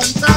control.